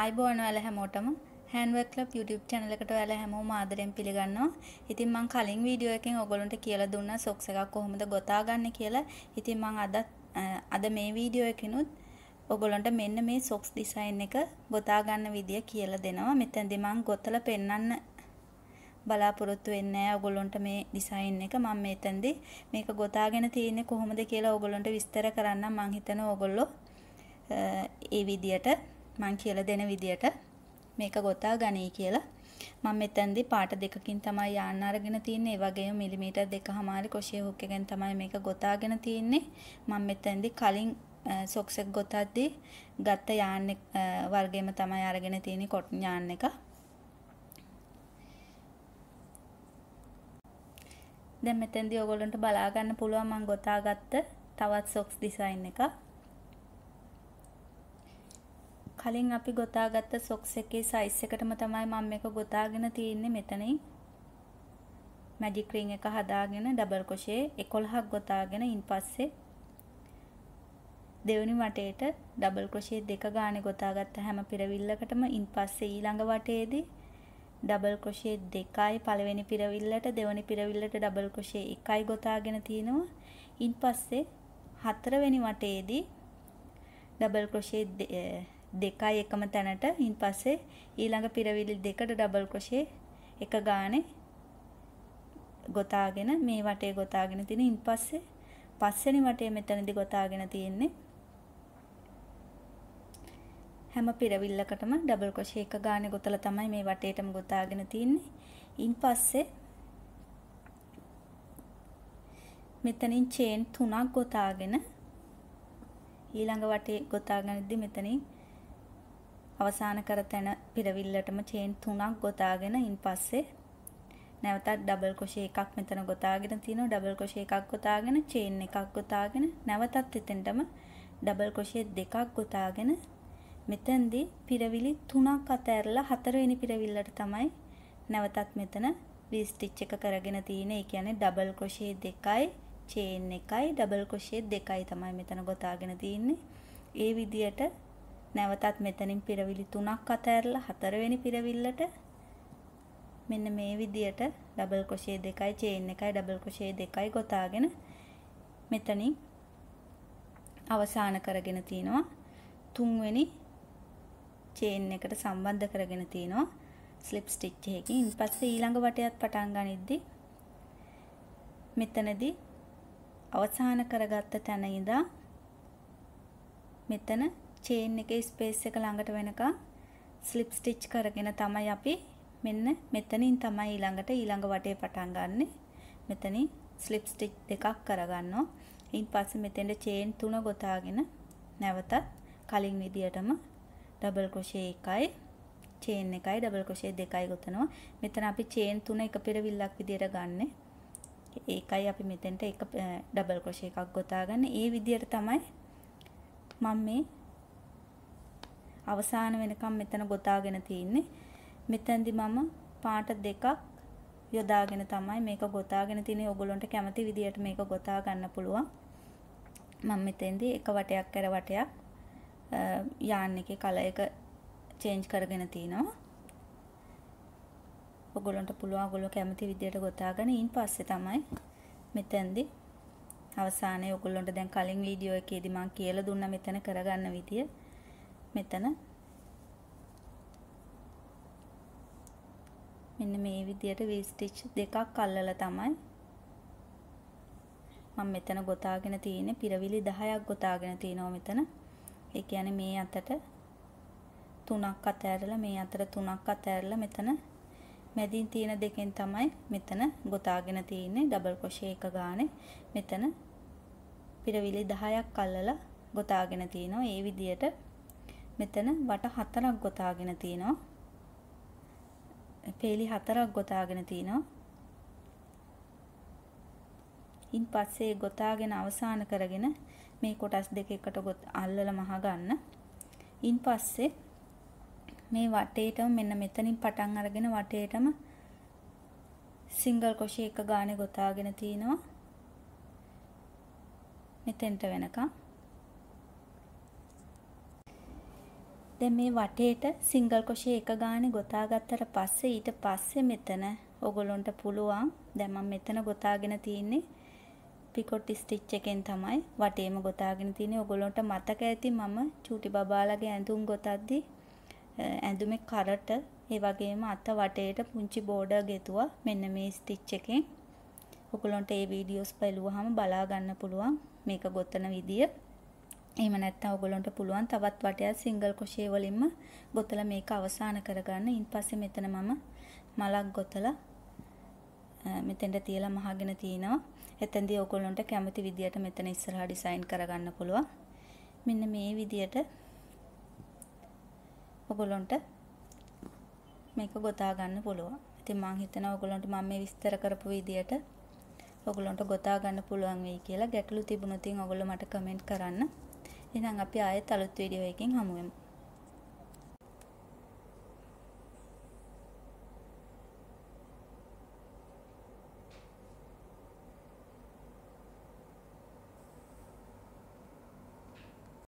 ආයිබෝවන් ඔයාලා හැමෝටම හැන්ඩ්වර්ක් club YouTube channel එකට ඔයාලා හැමෝම ආදරෙන් පිළිගන්නවා. ඉතින් මම කලින් වීඩියෝ එකෙන් ඔයගොල්ලන්ට කියලා දුන්නා සොක්ස් එකක් කොහොමද ගොතා ගන්න කියලා. ඉතින් මම අද අද මේ වීඩියෝ එකකිනුත් ඔයගොල්ලන්ට මෙන්න මේ සොක්ස් ඩිසයින් එක ගොතා ගන්න විදිය කියලා දෙනවා. මෙතනදී මම ගොතලා පෙන්වන්න බලාපොරොත්තු වෙන්නේ නැහැ ඔයගොල්ලන්ට මේ ඩිසයින් එක. මම මෙතනදී මේක ගොතාගෙන තියෙන්නේ කොහොමද කියලා ඔයගොල්ලන්ට විස්තර කරන්න මම හිතනවා ඔයගොල්ලෝ ඒ විදියට මං කියලා දෙන විදියට මේක ගොතා ගනී කියලා. මම මෙතෙන්දී පාට දෙකකින් තමයි යාන්න අරගෙන තින්නේ. ඒ වගේම මිලිමීටර් දෙකමාරි කොෂිය හුක් එකෙන් තමයි මේක ගොතාගෙන තින්නේ. මම මෙතෙන්දී කලින් සොක්ස් එක ගොතද්දී ගත්ත යාන් වර්ගෙම තමයි අරගෙන තියෙන්නේ කොටන් යාන් එක. දැන් මෙතෙන්දී ඔයගොල්ලන්ට බලා ගන්න පුළුවන් මම ගොතාගත්ත තවත් සොක්ස් ඩිසයින් එකක්. කලින් අපි ගොතාගත්ත සොක්ස් එකේ සයිස් එකටම තමයි මම මේක ගොතාගෙන තියෙන්නේ මෙතනින්. මැජික් රින් එක හදාගෙන ඩබල් කොෂේ 11ක් ගොතාගෙන ඉන්පස්සේ දෙවෙනි වටේට ඩබල් ක්‍රොෂේ දෙක ගානේ ගොතාගත්ත හැම පිරවිල්ලකටම ඉන්පස්සේ ඊළඟ වටේදී ඩබල් ක්‍රොෂේ දෙකයි පළවෙනි පිරවිල්ලට දෙවෙනි පිරවිල්ලට ඩබල් ක්‍රොෂේ එකයි ගොතාගෙන තිනවා. ඉන්පස්සේ හතරවෙනි වටේදී ඩබල් ක්‍රොෂේ දෙකයි එකම තැනට. ඉන් පස්සේ ඊළඟ පිරවිලි දෙකට ඩබල් ක්‍රොෂේ එක ගානේ ගොතාගෙන මේ වටේ ගොතාගෙන තියෙන ඉන් පස්සේ පස්වෙනි වටේ මෙතනදී ගොතාගෙන තියෙන්නේ හැම පිරවිල්ලකටම ඩබල් ක්‍රොෂේ එක ගානේ ගොතලා තමයි මේ වටේටම ගොතාගෙන තියෙන්නේ. ඉන් පස්සේ මෙතනින් චේන් තුනක් ගොතාගෙන ඊළඟ වටේ ගොතාගෙනදී මෙතනින් අවසාන කර තැන පිරවිල්ලටම චේන් තුනක් ගොතාගෙන ඉන් පස්සේ නැවතත් ඩබල් කොෂේ එකක් මෙතන ගොතාගෙන තියෙනවා ඩබල් කොෂේ එකක් ගොතාගෙන චේන් එකක් ගොතාගෙන නැවතත් එතෙන්ටම ඩබල් කොෂේ දෙකක් ගොතාගෙන මෙතෙන්දී පිරවිලි තුනක් අතහැරලා හතරවෙනි පිරවිල්ලට තමයි නැවතත් මෙතන වී ස්ටිච් එක කරගෙන තියෙන්නේ. ඒ කියන්නේ ඩබල් ක්‍රොෂේ දෙකයි චේන් එකයි ඩබල් ක්‍රොෂේ දෙකයි තමයි මෙතන ගොතාගෙන තියෙන්නේ. ඒ විදියට නැවතත් මෙතනින් පිරවිලි තුනක් අතහැරලා හතරවෙනි පිරවිල්ලට මෙන්න මේ විදියට ඩබල් ක්‍රොෂේ දෙකයි චේන් එකයි ඩබල් ක්‍රොෂේ දෙකයි ගොතාගෙන මෙතනින් අවසාන කරගෙන තිනවා. තුන්වෙනි චේන් එකට සම්බන්ධ කරගෙන තිනවා. ස්ලිප් ස්ටිච් එකකින්. ඊපස්සේ ඊළඟ වටයත් පටන් ගනිද්දි මෙතනදී අවසාන කරගත්ත තැන ඉඳන් මෙතන චේන් එකේ ස්පේස් එක ළඟට වෙනකන් ස්ලිප් ස්ටිච් කරගෙන තමයි අපි මෙන්න මෙතනින් තමයි ඊළඟට ඊළඟ වටේ පටන් ගන්නෙ. මෙතනින් ස්ලිප් ස්ටිච් දෙකක් කරගන්නවා. ඊට පස්සේ මෙතෙන්ට චේන් තුන ගොතාගෙන නැවතත් කලින් විදියටම ඩබල් ක්‍රොෂේ එකයි චේන් එකයි ඩබල් ක්‍රොෂේ දෙකයි ගොතනවා. මෙතන අපි චේන් තුන එක පෙරවිල්ලක් විදියට ගන්නෙ. ඒකයි අපි මෙතෙන්ට එක ඩබල් ක්‍රොෂේ එකක් ගොතාගන්න. ඒ විදියට තමයි මම මේ අවසාන වෙනකම් මෙතන ගොතාගෙන තියෙන්නේ. මෙතෙන්දි මම පාට දෙකක් යොදාගෙන තමයි මේක ගොතාගෙන තියෙන්නේ. ඔයගොල්ලන්ට කැමති විදියට මේක ගොතා ගන්න පුළුවන්. මම මෙතෙන්දි එක වටයක් කර වටයක් යාන් එකේ කලර් එක චේන්ජ් කරගෙන තිනවා. ඔයගොල්ලන්ට පුළුවන් ඔයගොල්ලෝ කැමති විදියට ගොතාගෙන ඊන් පස්සේ තමයි මෙතෙන්දි අවසානයේ ඔයගොල්ලන්ට දැන් කලින් වීඩියෝ එකේදී මම කියලා දුන්නා මෙතන කරගන්න විදිය. මෙතන. මෙන්න මේ විදියට V ස්ටිච් දෙකක් අල්ලලා තමයි මම මෙතන ගොතාගෙන තියෙන්නේ. පිරවිලි 10ක් ගොතාගෙන තිනවා මෙතන. ඒ කියන්නේ මේ අතට තුනක් අතෑරලා මේ අතට තුනක් අතෑරලා මෙතන මැදින් තියෙන දෙකෙන් තමයි මෙතන ගොතාගෙන තියෙන්නේ. ඩබල් ක්‍රොෂේ එක ගානේ මෙතන පිරවිලි 10ක් අල්ලලා ගොතාගෙන තිනවා ඒ විදියට මෙතන වට හතරක් ගොතාගෙන තිනවා. පේලි හතරක් ගොතාගෙන තිනවා. ඉන් පස්සේ ගොතාගෙන අවසාන කරගෙන මේ කොටස් දෙක එකට ගොත් අල්ලලා මහ ගන්න. ඉන් පස්සේ මේ වටේටම මෙන්න මෙතනින් පටන් අරගෙන වටේටම සිංගල් කොෂේ එක ගානේ ගොතාගෙන තිනවා. මෙතෙන්ට වෙනකම් දැන් මේ වටේට සිංගල් කොෂේ එක ගානේ ගොතා ගත්තට පස්සේ ඊට පස්සේ මෙතන ඔයගොල්ලොන්ට පුළුවන් දැන් මම මෙතන ගොතාගෙන තියෙන්නේ පිකොට් ස්ටිච් එකෙන් තමයි වටේම ගොතාගෙන තියෙන්නේ. ඔයගොල්ලොන්ට මතක ඇති මම චූටි බබාලගේ ඇඳුම් ගොතද්දි ඇඳුමේ කරට ඒ වගේම අත වටේට පුංචි බෝඩර් ගෙතුවා මෙන්න මේ ස්ටිච් එකෙන්. ඔයගොල්ලන්ට ඒ වීඩියෝස් බලුවාම බලා ගන්න පුළුවන් මේක ගොතන විදිය. එහෙම නැත්නම් ඔයගොල්ලන්ට පුළුවන් තවත් වටයක් සිංගල් ක්‍රොෂේ වලින්ම ගොතලා මේක අවසන් කරගන්න. ඊපස්සේ මෙතන මම මලක් ගොතලා මෙතෙන්ට තියලා මහගෙන තිනවා. එතෙන්දී ඔයගොල්ලන්ට කැමති විදියට මෙතන ඉස්සරහා ඩිසයින් කරගන්න පුළුවන්. මෙන්න මේ විදියට ඔයගොල්ලන්ට මේක ගොතා ගන්න පුළුවන්. ඉතින් මම හිතනවා ඔයගොල්ලන්ට මම මේ විස්තර කරපු විදියට ඔයගොල්ලන්ට ගොතා ගන්න පුළුවන් වෙයි කියලා ගැටලු තිබුණොත් ඔයගොල්ලෝ මට කමෙන්ට් කරන්න. එහෙනම් අපි ආයෙත් අලුත් වීඩියෝ එකකින් හමු වෙමු.